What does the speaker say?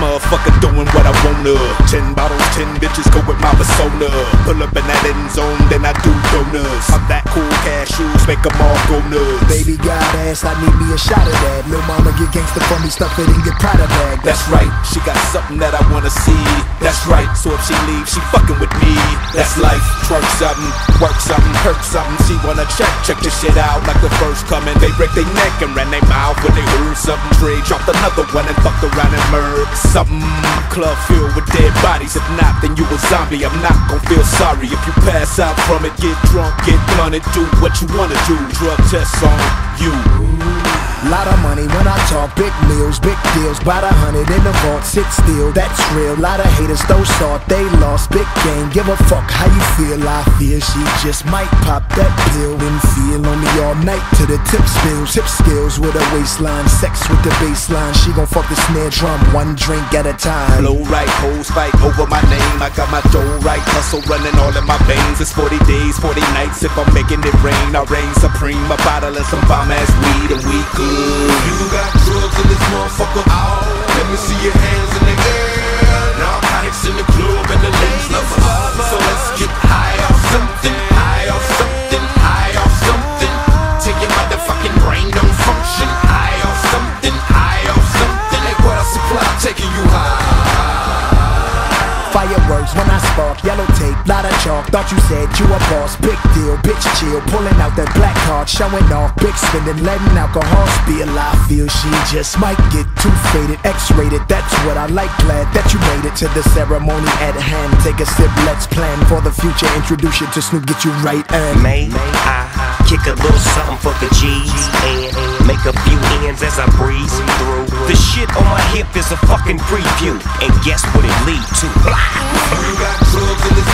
motherfucker doing what I wanna. Ten bottles, ten bitches go with my persona. Pull up in that end zone, then I do donuts. I'm that cool, cashews, make them all go nuts. Baby got ass, I need me a shot of that. Lil' mama get gangster for me, stuff it and get Prada bag. That's right, she got something that I wanna see. That's right, so if she leaves, she fucking with me. That's life, twerk something, work something, hurt something. She wanna check, check this shit out like the first coming. They break their neck and ran their mouth when they heard something. Dre dropped another one and fucked around and murdered something. Club filled with dead bodies. If not, then you a zombie. I'm not gon' feel sorry if you pass out from it. Get drunk, get blunted, do what you wanna do. Drug tests on you. Lot of money when I talk, big meals, big deals. About a hundred in the vault, sit still, that's real. Lot of haters, those thought they lost. Big game, give a fuck how you feel. I fear she just might pop that pill and feel all night to the tip spills. Hip skills with a waistline, sex with the baseline. She gon' fuck the snare drum, one drink at a time. Blow right, hoes fight over my name. I got my dough right, hustle running all in my veins. It's 40 days, 40 nights. If I'm making it rain, I reign supreme. A bottle and some bomb ass weed, and we good. You got drugs in this motherfucker. Fireworks when I spark, yellow tape, lot of chalk. Thought you said you a boss, big deal, bitch chill. Pulling out that black card, showing off, big spending, letting alcohol spill. I feel she just might get too faded, X-rated. That's what I like. Glad that you made it to the ceremony at hand. Take a sip, let's plan for the future. Introduce you to Snoop, get you right and May I kick a little something for the G's and make a few ends as I breeze through. The shit on my hip is a fucking preview, and guess what it lead to? You got drugs in this